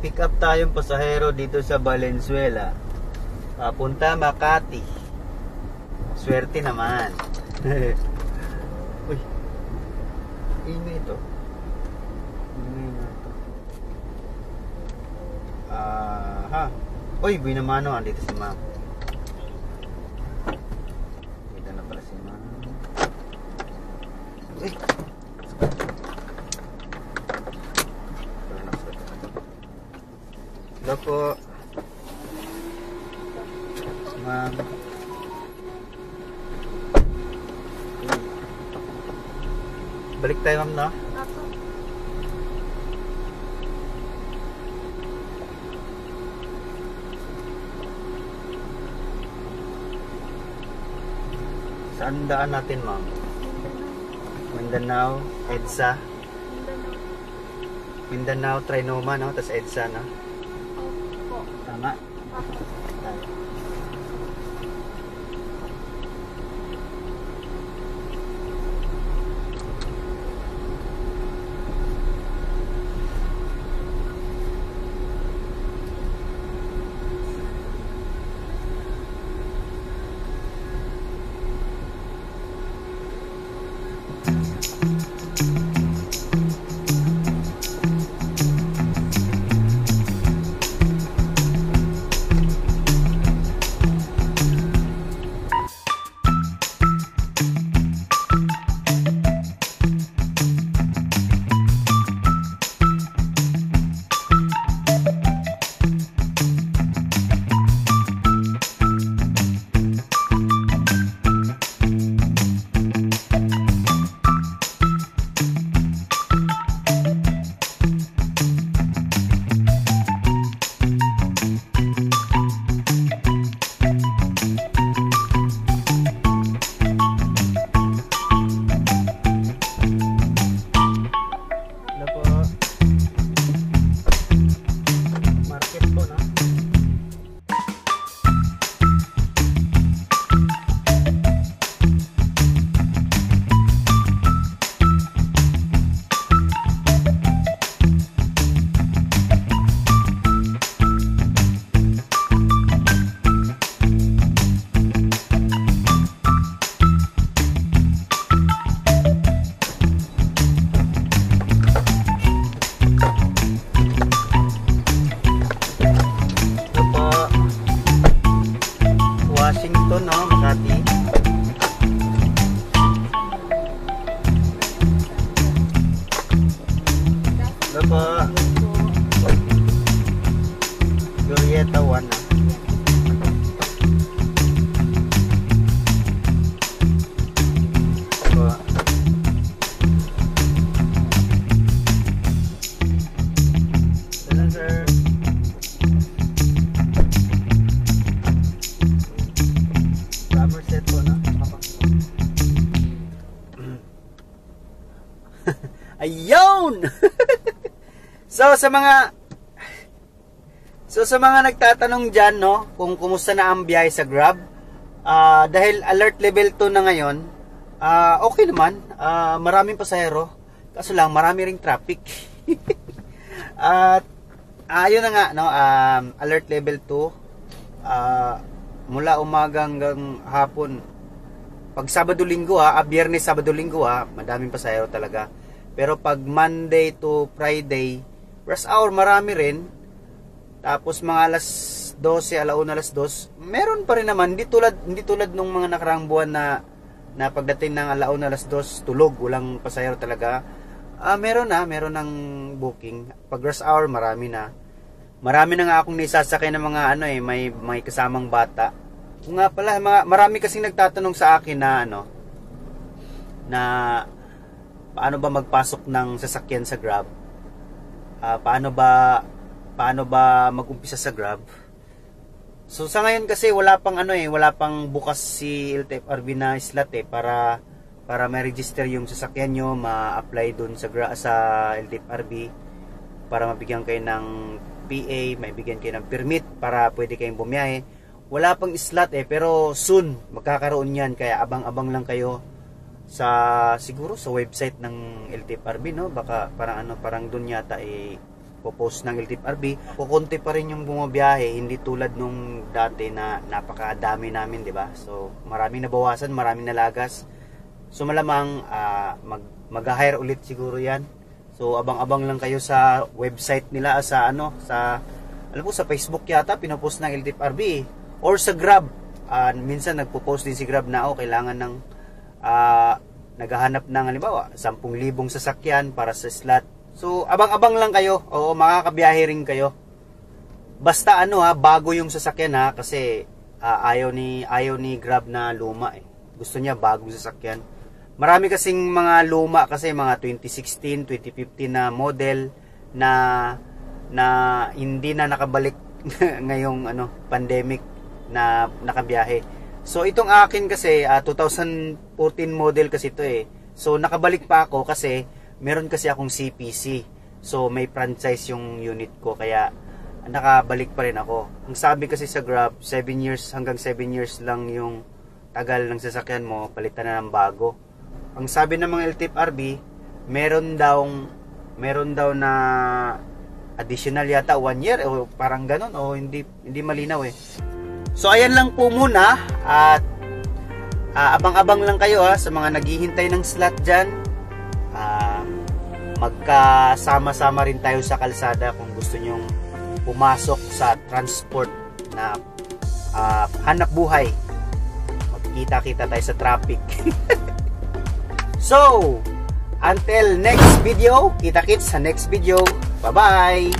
pick up tayong pasahero dito sa Valenzuela. Papunta Makati. Swerte naman. Uy. Ingay ito. Ingay na ito. Ah, ha. Uy, buwi naman ano, andito si ma'am. Dito na pala si ma'am. Uy. Hello po. Ma'am. Balik tayo ma'am no? Ako. Saan daan natin ma'am? Mindanao, EDSA. Mindanao. Trinoma no? Tapos EDSA no? 奶奶 Washington, no? Makati. Ayun! so, sa mga So, sa mga nagtatanong dyan, no, kung kumusta na ang biyahe sa Grab, ah, dahil alert level 2 na ngayon, ah, okay naman. Ah, maraming pasahero. Kaso lang, marami ring traffic. At, ayun na nga, no, um, alert level 2. Ah, mula umaga hanggang hapon. Pag Sabado Linggo ha, ah, Biyernes Sabado Linggo ha, madaming pasahero talaga. Pero pag Monday to Friday, rush hour marami rin. Tapos mga alas 12, alauna alas 2, meron pa rin naman hindi tulad hindi tulad nung mga nakaraang buwan na na pagdating ng alauna alas 2, tulog, walang pasahero talaga. Ah, meron na, meron ng booking. Pag rush hour marami na. Marami na nga akong naisasakay ng mga ano eh, may may kasamang bata. Kung nga pala, mga, marami kasing nagtatanong sa akin na ano, na paano ba magpasok ng sasakyan sa Grab? Ah, paano ba paano ba mag-umpisa sa Grab? So sa ngayon kasi wala pang ano eh, wala pang bukas si LTFRB na slot eh para para ma-register yung sasakyan nyo, ma-apply doon sa sa LTFRB para mabigyan kayo ng PA, may bigyan kayo ng permit para pwede kayong bumiyahe wala pang slot eh pero soon magkakaroon yan kaya abang-abang lang kayo sa siguro sa website ng LTFRB no? Baka parang ano parang doon yata eh popost ng LTFRB kukunti pa rin yung bumabiyahe hindi tulad nung dati na napakadami namin di ba? So maraming nabawasan maraming nalagas. So malamang ah, mag mag-hire ulit siguro yan. So abang-abang lang kayo sa website nila sa ano sa alam ko sa Facebook yata pinopost ng LTFRB eh. or sa Grab. Ah, minsan nagpo-post din si Grab na oh kailangan ng ah, naghahanap ng halimbawa 10,000 sasakyan para sa slot. So abang-abang lang kayo. Oo, makakabiyahe rin kayo. Basta ano ha, bago yung sasakyan ha kasi ah, ayaw ni ayaw ni Grab na luma eh. Gusto niya bagong sasakyan. Marami kasing mga luma kasi mga 2016, 2015 na model na na hindi na nakabalik ngayong ano pandemic na nakabiyahe. So itong akin kasi ah, 2014 model kasi ito eh. So nakabalik pa ako kasi meron kasi akong CPC. So may franchise yung unit ko kaya nakabalik pa rin ako. Ang sabi kasi sa Grab, 7 years hanggang 7 years lang yung tagal ng sasakyan mo, palitan na ng bago. Ang sabi ng mga LTFRB, meron daw meron daw na additional yata 1 year o parang ganun o hindi hindi malinaw eh. So ayan lang po muna at ah, abang-abang lang kayo ha sa mga naghihintay ng slot dyan. Ah, magkasama-sama rin tayo sa kalsada kung gusto nyong pumasok sa transport na ah, hanap buhay. Magkita-kita tayo sa traffic. so, until next video, kita-kits sa next video. Bye-bye!